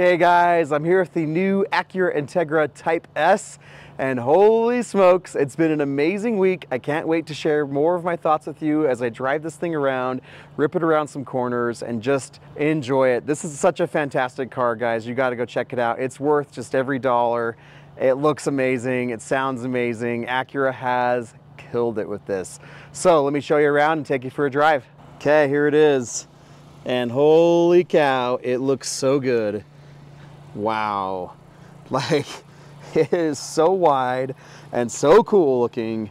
Hey guys, I'm here with the new Acura Integra Type S and holy smokes, it's been an amazing week. I can't wait to share more of my thoughts with you as I drive this thing around, rip it around some corners and just enjoy it. This is such a fantastic car, guys. You gotta go check it out. It's worth just every dollar. It looks amazing, it sounds amazing. Acura has killed it with this. So let me show you around and take you for a drive. Okay, here it is. And holy cow, it looks so good. Wow. Like, it is so wide and so cool looking.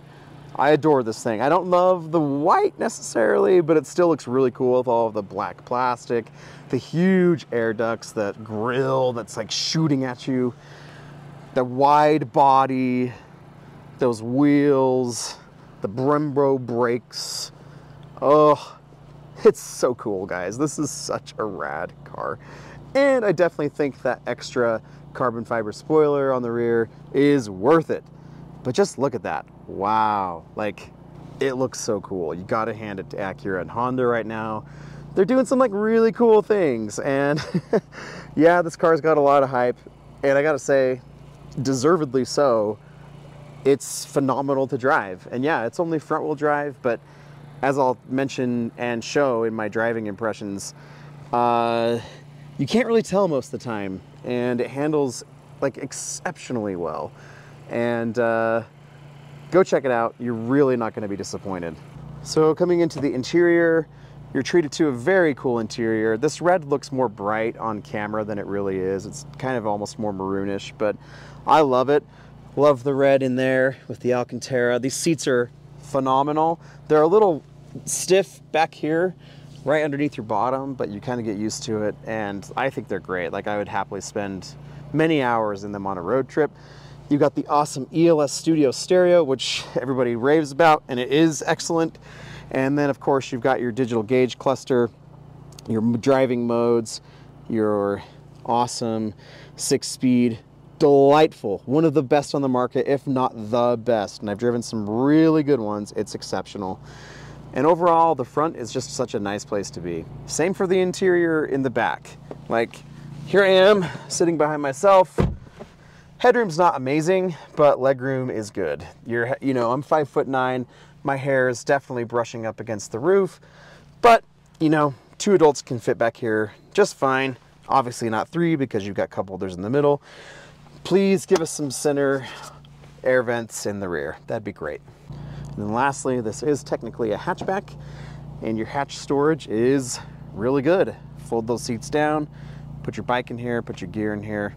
I adore this thing. I don't love the white necessarily, but it still looks really cool with all of the black plastic, the huge air ducts, that grill that's like shooting at you, the wide body, those wheels, the Brembo brakes. Oh, it's so cool, guys. This is such a rad car. And I definitely think that extra carbon fiber spoiler on the rear is worth it. But just look at that. Wow. Like, it looks so cool. You gotta hand it to Acura and Honda right now. They're doing some like really cool things. And yeah, this car's got a lot of hype. And I gotta say, deservedly so. It's phenomenal to drive. And yeah, it's only front wheel drive, but as I'll mention and show in my driving impressions, uh, you can't really tell most of the time and it handles like exceptionally well. And uh, go check it out. You're really not gonna be disappointed. So coming into the interior, you're treated to a very cool interior. This red looks more bright on camera than it really is. It's kind of almost more maroonish, but I love it. Love the red in there with the Alcantara. These seats are phenomenal. They're a little stiff back here, right underneath your bottom, but you kind of get used to it. And I think they're great. Like I would happily spend many hours in them on a road trip. You've got the awesome ELS Studio stereo, which everybody raves about, and it is excellent. And then of course you've got your digital gauge cluster, your driving modes, your awesome six speed, delightful, one of the best on the market, if not the best. And I've driven some really good ones. It's exceptional. And overall, the front is just such a nice place to be. Same for the interior in the back. Like, here I am, sitting behind myself. Headroom's not amazing, but legroom is good. You're, you know, I'm five foot nine. My hair is definitely brushing up against the roof, but, you know, two adults can fit back here just fine. Obviously not three because you've got cup holders in the middle. Please give us some center air vents in the rear. That'd be great. And then lastly, this is technically a hatchback and your hatch storage is really good. Fold those seats down, put your bike in here, put your gear in here.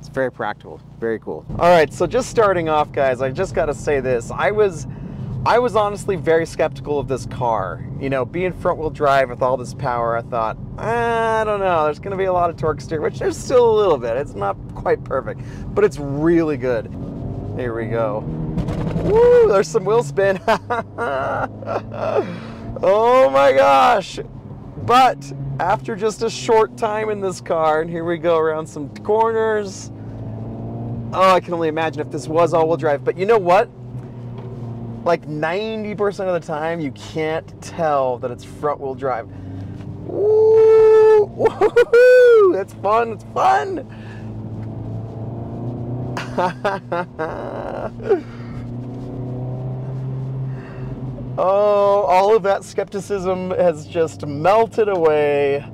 It's very practical, very cool. All right, so just starting off guys, I just gotta say this. I was, I was honestly very skeptical of this car. You know, being front wheel drive with all this power, I thought, ah, I don't know, there's gonna be a lot of torque steer, which there's still a little bit. It's not quite perfect, but it's really good. Here we go. Woo, there's some wheel spin. oh my gosh. But after just a short time in this car, and here we go around some corners. Oh, I can only imagine if this was all-wheel drive. But you know what? Like 90% of the time, you can't tell that it's front-wheel drive. Woo! That's fun. It's fun. Oh, all of that skepticism has just melted away,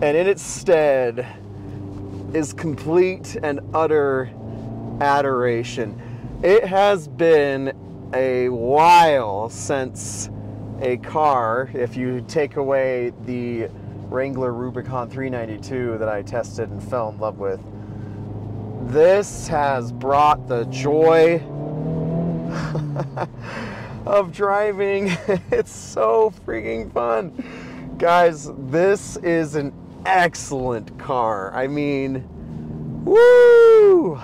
and in its stead is complete and utter adoration. It has been a while since a car, if you take away the Wrangler Rubicon 392 that I tested and fell in love with, this has brought the joy of driving. it's so freaking fun. Guys, this is an excellent car. I mean, woo!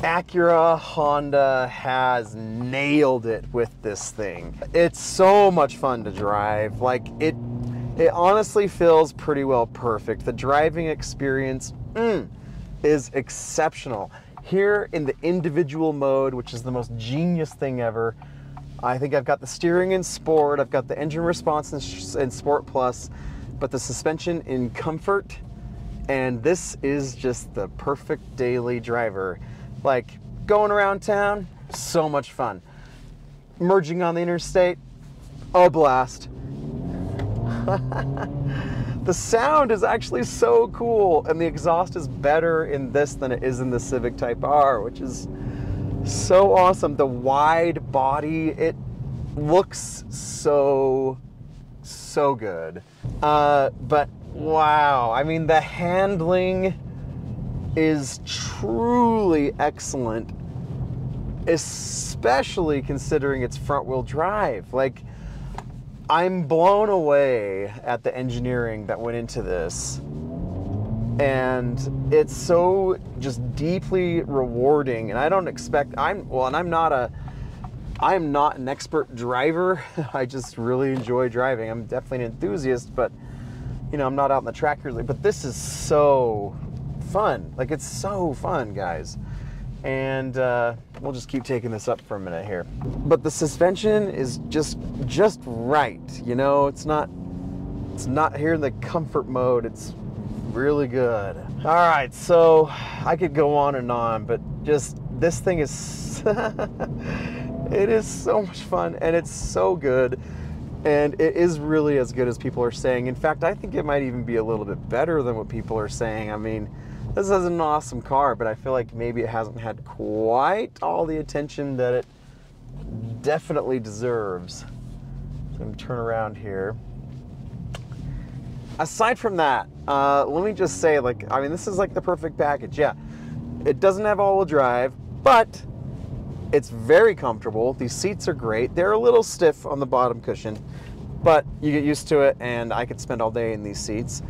Acura Honda has nailed it with this thing. It's so much fun to drive. Like it it honestly feels pretty well perfect. The driving experience mm, is exceptional. Here in the individual mode, which is the most genius thing ever, I think I've got the steering in Sport, I've got the engine response in, in Sport Plus, but the suspension in Comfort And this is just the perfect daily driver. Like going around town, so much fun. Merging on the interstate, a blast. the sound is actually so cool, and the exhaust is better in this than it is in the Civic Type R, which is so awesome. The wide body, it looks so, so good. Uh, but wow, I mean, the handling is truly excellent, especially considering it's front wheel drive. Like, I'm blown away at the engineering that went into this. And it's so just deeply rewarding. And I don't expect, I'm, well, and I'm not a, I'm not an expert driver. I just really enjoy driving. I'm definitely an enthusiast, but you know, I'm not out in the track usually. But this is so fun. Like it's so fun, guys. And uh, we'll just keep taking this up for a minute here. But the suspension is just just right. You know, it's not it's not here in the comfort mode. It's really good. All right, so I could go on and on, but just this thing is it is so much fun and it's so good. And it is really as good as people are saying. In fact, I think it might even be a little bit better than what people are saying. I mean, this is an awesome car, but I feel like maybe it hasn't had quite all the attention that it definitely deserves. So I'm to turn around here. Aside from that, uh, let me just say, like, I mean, this is like the perfect package. Yeah, it doesn't have all-wheel drive, but it's very comfortable. These seats are great. They're a little stiff on the bottom cushion, but you get used to it, and I could spend all day in these seats.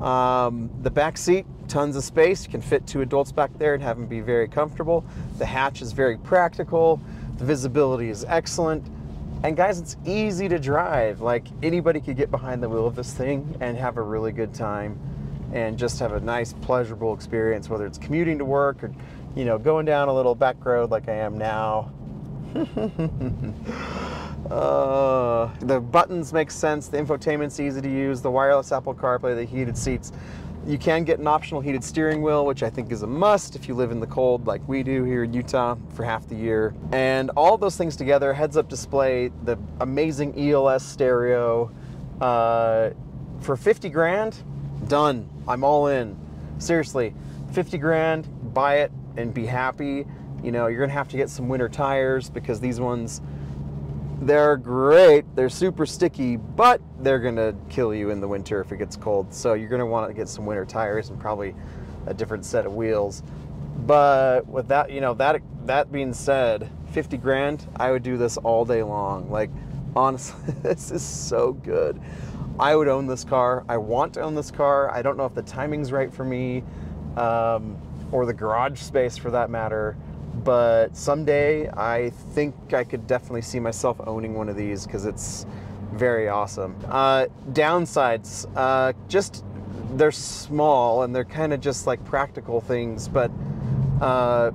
Um, the back seat tons of space. You can fit two adults back there and have them be very comfortable. The hatch is very practical. The visibility is excellent. And guys, it's easy to drive. Like anybody could get behind the wheel of this thing and have a really good time and just have a nice, pleasurable experience, whether it's commuting to work or, you know, going down a little back road like I am now. uh, the buttons make sense. The infotainment's easy to use. The wireless Apple CarPlay, the heated seats. You can get an optional heated steering wheel, which I think is a must if you live in the cold like we do here in Utah for half the year. And all those things together, heads up display, the amazing ELS stereo, uh, for 50 grand, done. I'm all in. Seriously, 50 grand, buy it and be happy. You know, you're gonna have to get some winter tires because these ones, they're great. They're super sticky, but they're gonna kill you in the winter if it gets cold. So you're gonna want to get some winter tires and probably a different set of wheels. But with that, you know, that that being said, 50 grand, I would do this all day long. Like honestly, this is so good. I would own this car. I want to own this car. I don't know if the timing's right for me, um, or the garage space for that matter but someday I think I could definitely see myself owning one of these because it's very awesome. Uh, downsides, uh, just they're small and they're kind of just like practical things, but uh,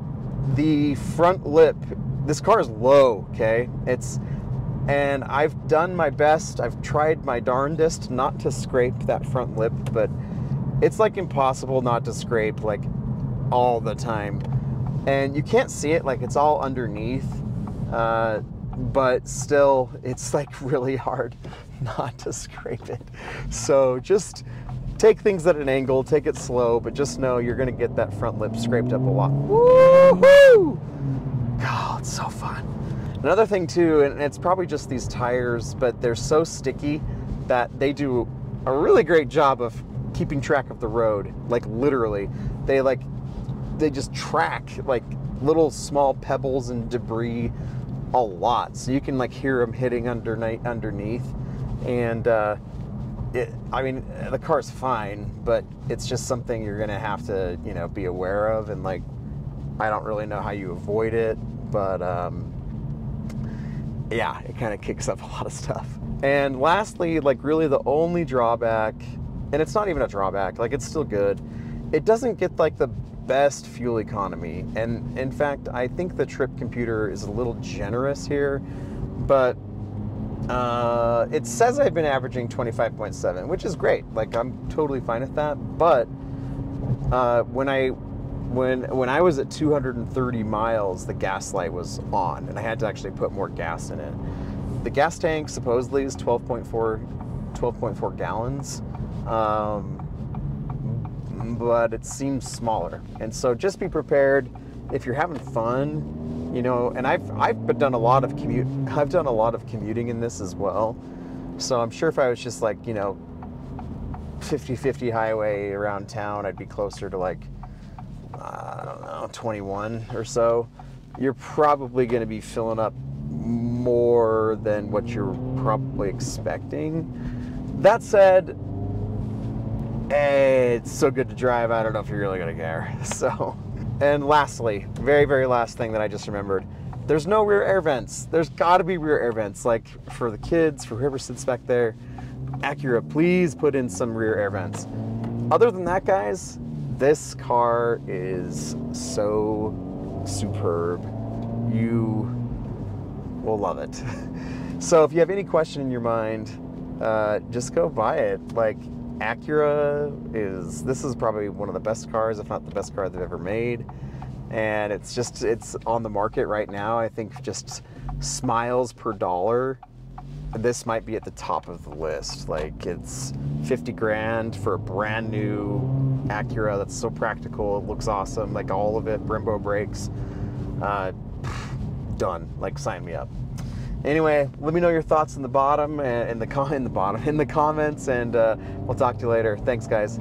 the front lip, this car is low, okay? It's and I've done my best. I've tried my darndest not to scrape that front lip, but it's like impossible not to scrape like all the time and you can't see it like it's all underneath uh, but still it's like really hard not to scrape it. So just take things at an angle take it slow but just know you're gonna get that front lip scraped up a lot Woohoo! God, it's so fun. Another thing too and it's probably just these tires but they're so sticky that they do a really great job of keeping track of the road like literally. They like they just track like little small pebbles and debris a lot. So you can like hear them hitting underneath, underneath. And uh, it, I mean, the car's fine, but it's just something you're gonna have to, you know, be aware of. And like, I don't really know how you avoid it, but um, yeah, it kind of kicks up a lot of stuff. And lastly, like really the only drawback, and it's not even a drawback, like it's still good. It doesn't get like the best fuel economy. And in fact, I think the trip computer is a little generous here, but uh, it says I've been averaging 25.7, which is great. Like, I'm totally fine with that. But uh, when I when when I was at 230 miles, the gas light was on, and I had to actually put more gas in it. The gas tank supposedly is 12.4 12.4 gallons, um, but it seems smaller. And so just be prepared if you're having fun, you know. And I've I've done a lot of commute. I've done a lot of commuting in this as well. So I'm sure if I was just like you know 50-50 highway around town, I'd be closer to like I don't know 21 or so. You're probably going to be filling up more than what you're probably expecting. That said, it's so good to drive. I don't know if you're really to care. So, and lastly, very, very last thing that I just remembered there's no rear air vents. There's got to be rear air vents, like for the kids, for whoever sits back there. Acura, please put in some rear air vents. Other than that, guys, this car is so superb. You will love it. so if you have any question in your mind, uh, just go buy it. Like Acura is, this is probably one of the best cars, if not the best car they've ever made and it's just it's on the market right now. I think just smiles per dollar. This might be at the top of the list. Like it's 50 grand for a brand new Acura that's so practical. It looks awesome. Like all of it, Brembo brakes. Uh, done. Like sign me up. Anyway, let me know your thoughts in the bottom and in the in the bottom in the comments, and uh, we'll talk to you later. Thanks, guys.